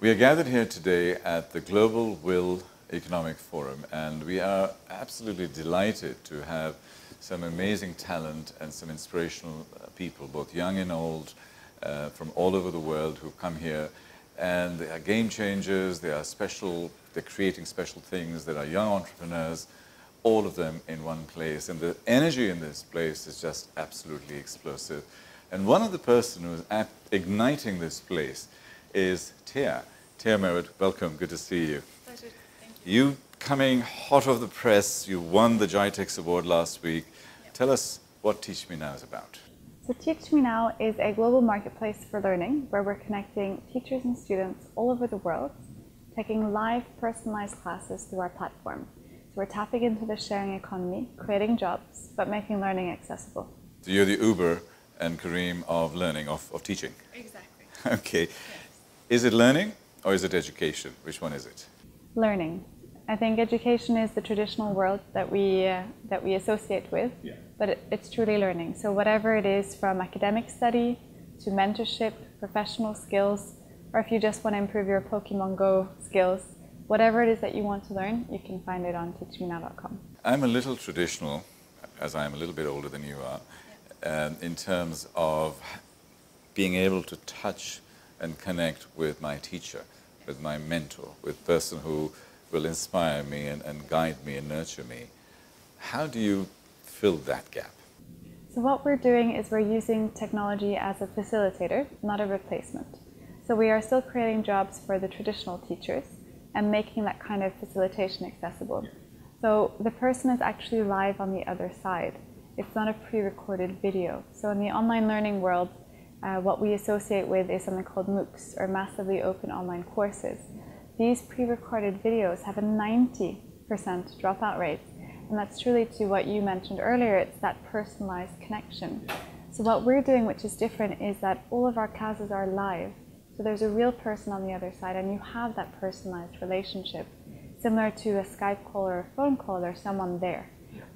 We are gathered here today at the Global WIL Economic Forum, and we are absolutely delighted to have some amazing talent and some inspirational uh, people, both young and old, uh, from all over the world who've come here. And they are game changers, they are special, they're creating special things, they are young entrepreneurs, all of them in one place. And the energy in this place is just absolutely explosive. And one of the person who's igniting this place is Thea. Thea Myhrvold, welcome, good to see you. Pleasure, thank you. You coming hot off the press, you won the GITEX Award last week. Yep. Tell us what Teach Me Now is about. So Teach Me Now is a global marketplace for learning where we're connecting teachers and students all over the world, taking live personalized classes through our platform. So we're tapping into the sharing economy, creating jobs, but making learning accessible. So you're the Uber and Careem of learning, of, of teaching? Exactly. okay. Yes. Is it learning or is it education? Which one is it? Learning. I think education is the traditional world that we uh, that we associate with, yeah. but it, it's truly learning. So whatever it is, from academic study to mentorship, professional skills, or if you just want to improve your Pokemon Go skills, whatever it is that you want to learn, you can find it on teachmenow.com. I'm a little traditional, as I am a little bit older than you are, um, in terms of being able to touch and connect with my teacher, with my mentor, with person who will inspire me and, and guide me and nurture me. How do you fill that gap? So what we're doing is we're using technology as a facilitator, not a replacement. So we are still creating jobs for the traditional teachers and making that kind of facilitation accessible. So the person is actually live on the other side. It's not a pre-recorded video. So in the online learning world, uh, what we associate with is something called MOOCs, or Massively Open Online Courses. These pre-recorded videos have a 90% dropout rate. And that's truly to what you mentioned earlier, it's that personalized connection. So what we're doing, which is different, is that all of our classes are live. So there's a real person on the other side and you have that personalized relationship. Similar to a Skype call or a phone call, there's someone there.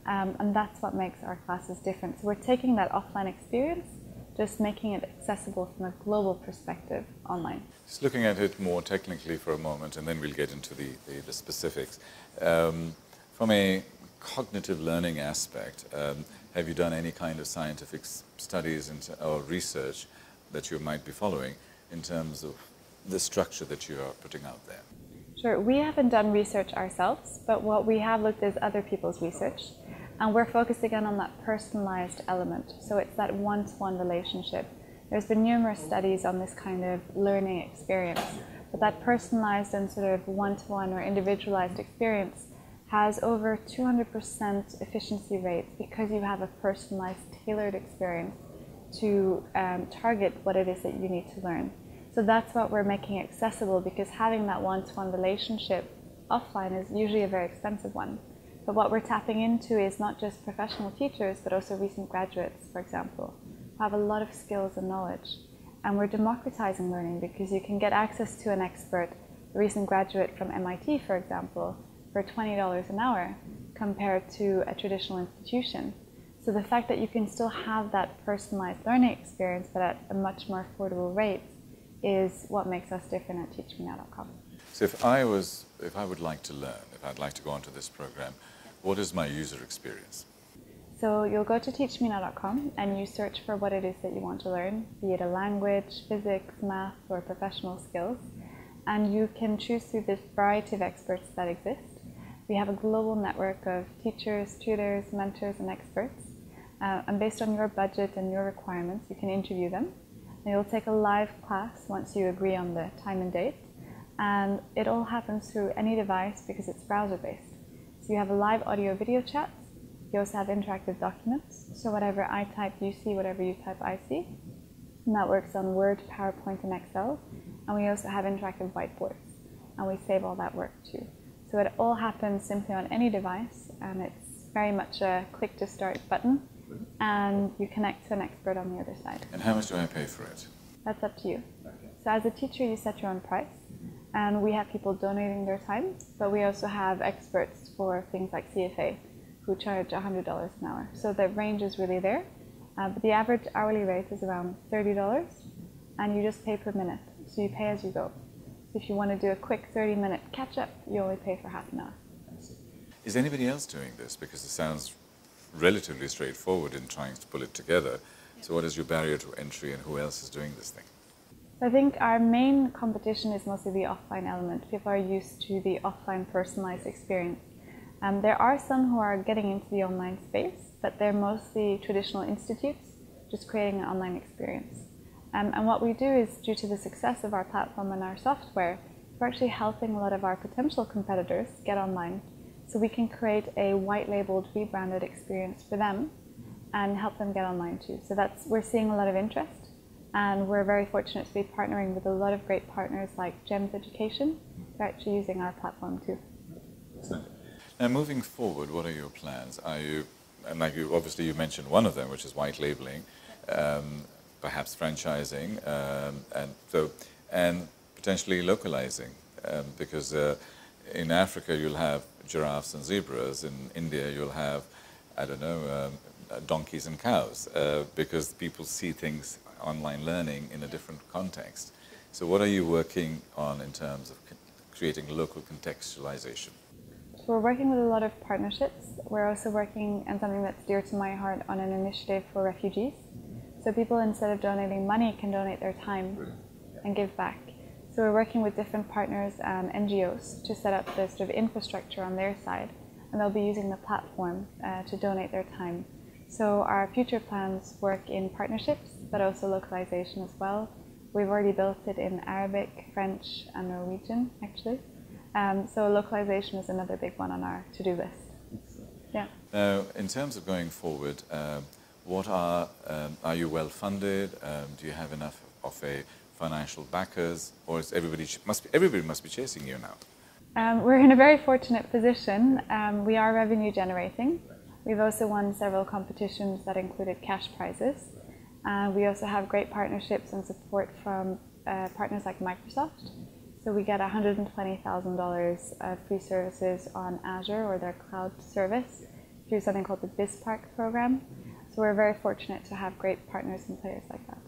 Um, and that's what makes our classes different. So we're taking that offline experience just making it accessible from a global perspective online. Just looking at it more technically for a moment, and then we'll get into the, the, the specifics. Um, from a cognitive learning aspect, um, have you done any kind of scientific studies or research that you might be following in terms of the structure that you are putting out there? Sure. We haven't done research ourselves, but what we have looked is other people's research. And we're focused again on that personalized element. So it's that one to one relationship. There's been numerous studies on this kind of learning experience, but that personalized and sort of one to one or individualized experience has over 200% efficiency rates because you have a personalized, tailored experience to um, target what it is that you need to learn. So that's what we're making accessible because having that one to one relationship offline is usually a very expensive one. But what we're tapping into is not just professional teachers, but also recent graduates, for example, who have a lot of skills and knowledge. And we're democratizing learning because you can get access to an expert, a recent graduate from MIT, for example, for $20 an hour compared to a traditional institution. So the fact that you can still have that personalized learning experience, but at a much more affordable rate, is what makes us different at teachmenow.com. So if I was, if I would like to learn, I'd like to go onto this program, what is my user experience? So you'll go to teachmenow.com and you search for what it is that you want to learn, be it a language, physics, math, or professional skills. And you can choose through this variety of experts that exist. We have a global network of teachers, tutors, mentors, and experts. Uh, and based on your budget and your requirements, you can interview them. You'll take a live class once you agree on the time and date. And it all happens through any device because it's browser based. So you have a live audio video chat. You also have interactive documents. So whatever I type, you see. Whatever you type, I see. And that works on Word, PowerPoint, and Excel. And we also have interactive whiteboards. And we save all that work too. So it all happens simply on any device. And it's very much a click to start button. And you connect to an expert on the other side. And how much do I pay for it? That's up to you. Okay. So as a teacher, you set your own price and we have people donating their time, but we also have experts for things like CFA who charge $100 an hour. So the range is really there. Uh, but the average hourly rate is around $30, and you just pay per minute. So you pay as you go. So If you want to do a quick 30 minute catch up, you only pay for half an hour. Is anybody else doing this? Because it sounds relatively straightforward in trying to pull it together. So, what is your barrier to entry, and who else is doing this thing? I think our main competition is mostly the offline element. People are used to the offline personalized experience. Um, there are some who are getting into the online space, but they're mostly traditional institutes, just creating an online experience. Um, and what we do is, due to the success of our platform and our software, we're actually helping a lot of our potential competitors get online. So we can create a white labeled, rebranded experience for them and help them get online too. So that's we're seeing a lot of interest and we're very fortunate to be partnering with a lot of great partners like GEMS Education. who are actually using our platform too. Excellent. Now, moving forward, what are your plans? Are you, and like you, obviously you mentioned one of them, which is white labeling, um, perhaps franchising, um, and so, and potentially localizing, um, because uh, in Africa you'll have giraffes and zebras. In India you'll have, I don't know, um, donkeys and cows, uh, because people see things online learning in a different context. So what are you working on in terms of creating local contextualization? So we're working with a lot of partnerships. We're also working on something that's dear to my heart on an initiative for refugees. So people, instead of donating money, can donate their time and give back. So we're working with different partners and NGOs to set up the sort of infrastructure on their side, and they'll be using the platform uh, to donate their time. So our future plans work in partnerships, but also localization as well. We've already built it in Arabic, French, and Norwegian, actually. Um, so localization is another big one on our to-do list. Yeah. Now, in terms of going forward, um, what are um, are you well funded? Um, do you have enough of a financial backers, or is everybody must be, everybody must be chasing you now? Um, we're in a very fortunate position. Um, we are revenue generating. We've also won several competitions that included cash prizes. Uh, we also have great partnerships and support from uh, partners like Microsoft. So we get $120,000 of free services on Azure or their cloud service through something called the BizSpark program. So we're very fortunate to have great partners and players like that.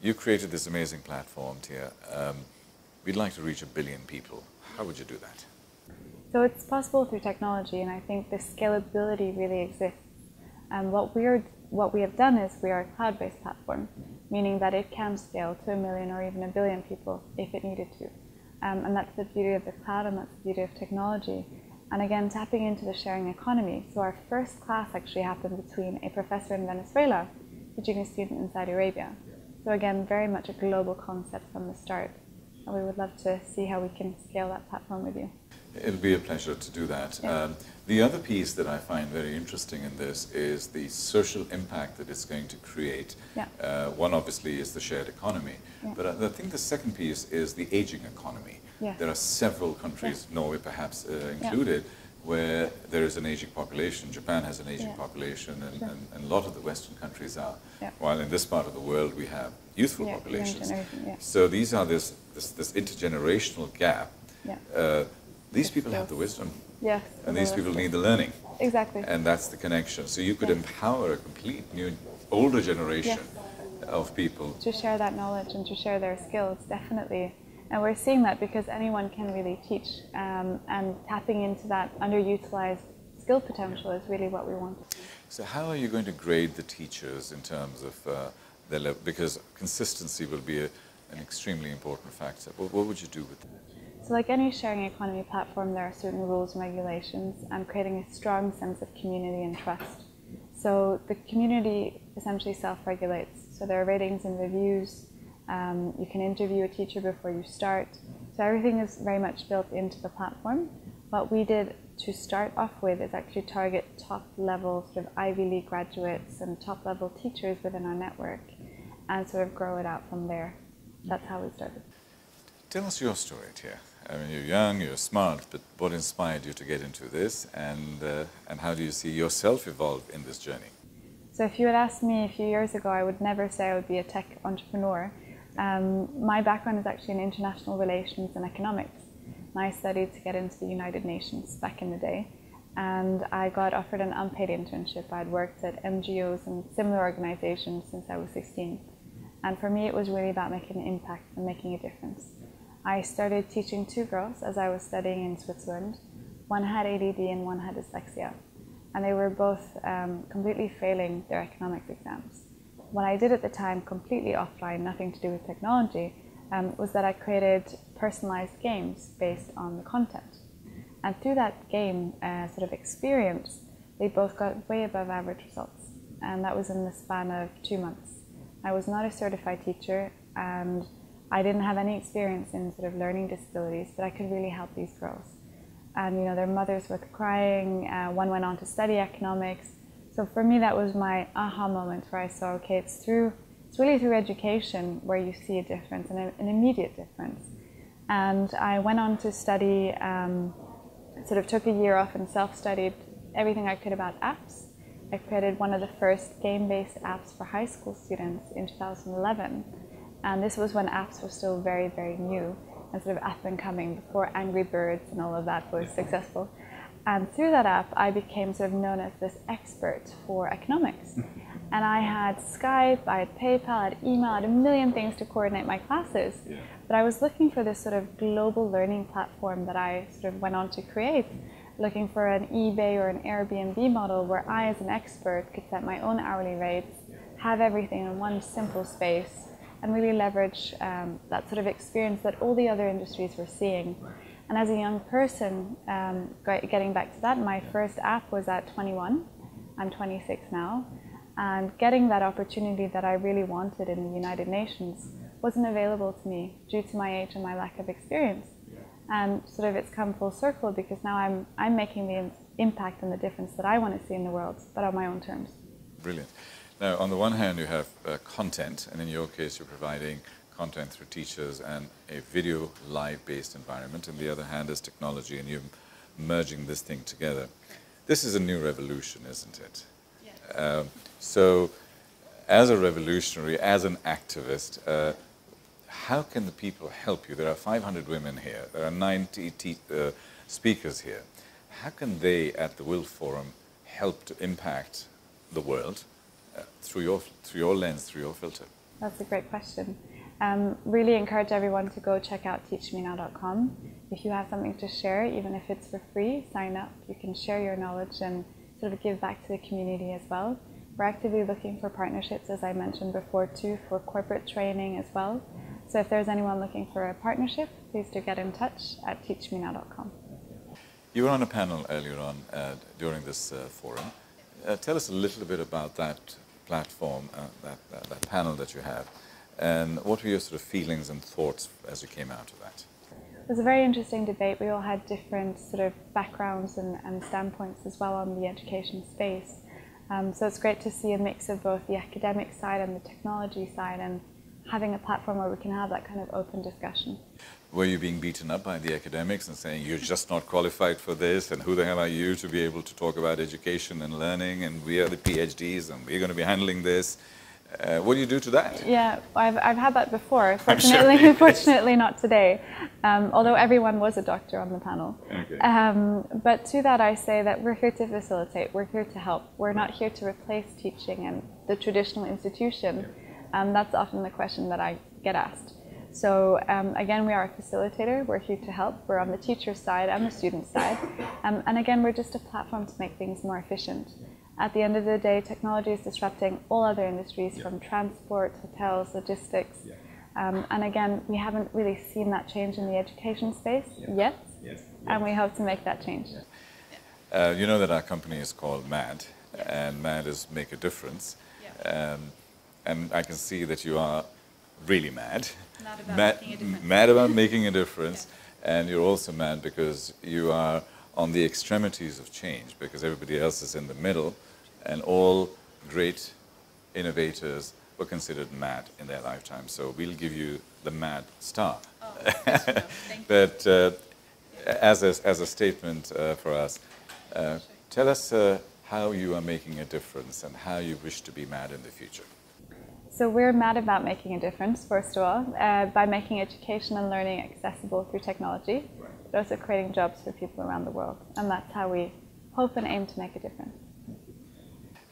You created this amazing platform, Thea. Um, we'd like to reach a billion people. How would you do that? So it's possible through technology, and I think the scalability really exists. And what we're what we have done is we are a cloud-based platform, meaning that it can scale to a million or even a billion people if it needed to. Um, and that's the beauty of the cloud, and that's the beauty of technology. And again, tapping into the sharing economy. So our first class actually happened between a professor in Venezuela teaching a student in Saudi Arabia. So again, very much a global concept from the start. And we would love to see how we can scale that platform with you. It'll be a pleasure to do that. Yeah. Um, the other piece that I find very interesting in this is the social impact that it's going to create. Yeah. Uh, one obviously is the shared economy, yeah. but I think the second piece is the aging economy. Yes. There are several countries, Norway perhaps uh, included, where there is an aging population. Japan has an aging population, and, sure. and, and, a lot of the Western countries are. While in this part of the world we have youthful populations. So these are this, this, this intergenerational gap. Uh, these people have the wisdom. Yes. And these people need the learning. Exactly. And that's the connection. So you could empower a complete new, older generation of people. To share that knowledge and to share their skills, definitely. And we're seeing that because anyone can really teach. Um, and tapping into that underutilized skill potential is really what we want. So how are you going to grade the teachers in terms of uh, their level? Because consistency will be a, an extremely important factor. What, what would you do with that? So like any sharing economy platform, there are certain rules and regulations and creating a strong sense of community and trust. So the community essentially self-regulates. So there are ratings and reviews. Um, you can interview a teacher before you start. So everything is very much built into the platform. What we did to start off with is actually target top level sort of Ivy League graduates and top level teachers within our network and sort of grow it out from there. That's how we started. Tell us your story, Thea. I mean, you're young, you're smart, but what inspired you to get into this, and uh, and how do you see yourself evolve in this journey? So, if you had asked me a few years ago, I would never say I would be a tech entrepreneur. Um, my background is actually in international relations and economics. And I studied to get into the United Nations back in the day, and I got offered an unpaid internship. I'd worked at NGOs and similar organizations since I was 16, and for me, it was really about making an impact and making a difference. I started teaching two girls as I was studying in Switzerland. One had ADD and one had dyslexia. And they were both um, completely failing their economics exams. What I did at the time, completely offline, nothing to do with technology, um, was that I created personalized games based on the content. And through that game uh, sort of experience, they both got way above average results. And that was in the span of two months. I was not a certified teacher and I didn't have any experience in sort of learning disabilities, but I could really help these girls. And you know, their mothers were crying. Uh, one went on to study economics. So for me, that was my aha moment where I saw, okay, it's through, it's really through education where you see a difference and an immediate difference. And I went on to study, um, sort of took a year off and self-studied everything I could about apps. I created one of the first game-based apps for high school students in 2011 and this was when apps were still very, very new and sort of up and coming before Angry Birds and all of that was successful. And through that app, I became sort of known as this expert for economics. and I had Skype, I had PayPal, I had email, I had a million things to coordinate my classes. Yeah. But I was looking for this sort of global learning platform that I sort of went on to create, looking for an eBay or an Airbnb model where I, as an expert, could set my own hourly rates, have everything in one simple space, and really leverage um, that sort of experience that all the other industries were seeing. And as a young person, um, getting back to that, my first app was at 21. I'm 26 now. And getting that opportunity that I really wanted in the United Nations wasn't available to me due to my age and my lack of experience. And sort of it's come full circle because now I'm, I'm making the impact and the difference that I want to see in the world, but on my own terms. Brilliant. Now, on the one hand, you have uh, content, and in your case, you're providing content through teachers and a video live-based environment. And the other hand is technology, and you're merging this thing together. This is a new revolution, isn't it? Yes. Um, so, as a revolutionary, as an activist, uh, how can the people help you? There are 500 women here. There are 90 uh, speakers here. How can they, at the WIL Forum, help to impact the world? through your through your lens, through your filter? That's a great question. Um, really encourage everyone to go check out teachmenow.com. If you have something to share, even if it's for free, sign up. You can share your knowledge and sort of give back to the community as well. We're actively looking for partnerships, as I mentioned before, too, for corporate training as well. So if there's anyone looking for a partnership, please do get in touch at teachmenow.com. You were on a panel earlier on uh, during this uh, forum. Uh, tell us a little bit about that platform, uh, that, uh, that panel that you had, and what were your sort of feelings and thoughts as you came out of that? It was a very interesting debate. We all had different sort of backgrounds and, and standpoints as well on the education space. Um, so it's great to see a mix of both the academic side and the technology side and having a platform where we can have that kind of open discussion. Were you being beaten up by the academics and saying you're just not qualified for this and who the hell are you to be able to talk about education and learning and we are the PhDs and we're going to be handling this? Uh, what do you do to that? Yeah, I've, I've had that before. Fortunately, fortunately not today. Um, although everyone was a doctor on the panel. Okay. Um, but to that, I say that we're here to facilitate. We're here to help. We're not here to replace teaching and the traditional institution. Um, that's often the question that I get asked. So um, again, we are a facilitator. We're here to help. We're on the teacher's side and the student side. Um, and again, we're just a platform to make things more efficient. At the end of the day, technology is disrupting all other industries yeah. from transport, hotels, logistics. Yeah. Um, and again, we haven't really seen that change in the education space yeah. yet. Yes. And we hope to make that change. Uh, you know that our company is called MAD, and MAD is Make a Difference. Um, and I can see that you are really mad. About mad, mad about making a difference. Yeah. And you're also mad because you are on the extremities of change because everybody else is in the middle and all great innovators were considered mad in their lifetime. So we'll give you the mad star. Oh, but uh, as, a, as a statement uh, for us, uh, sure. tell us uh, how you are making a difference and how you wish to be mad in the future. So we're mad about making a difference, first of all, uh, by making education and learning accessible through technology, but also creating jobs for people around the world. And that's how we hope and aim to make a difference.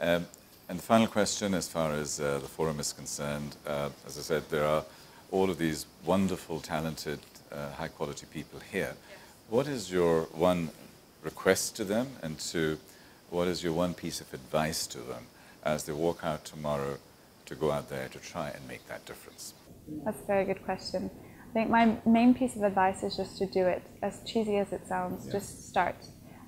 Um, and the final question, as far as uh, the forum is concerned, uh, as I said, there are all of these wonderful, talented uh, high quality people here. What is your one request to them and to what is your one piece of advice to them as they walk out tomorrow to go out there to try and make that difference? That's a very good question. I think my main piece of advice is just to do it. As cheesy as it sounds, Yeah. just start.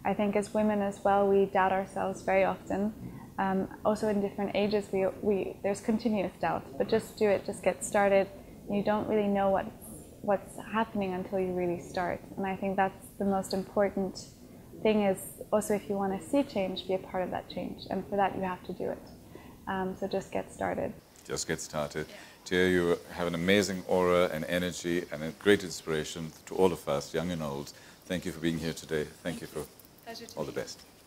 I think as women as well, we doubt ourselves very often. Um, also, in different ages, we, we there's continuous doubt. But just do it. Just get started. You don't really know what what's happening until you really start. And I think that's the most important thing. Is also if you want to see change, be a part of that change. And for that, you have to do it. Um, so just get started. Just get started. Thea, you have an amazing aura and energy and a great inspiration to all of us, young and old. Thank you for being here today. Thank you for Pleasure all the be here. best.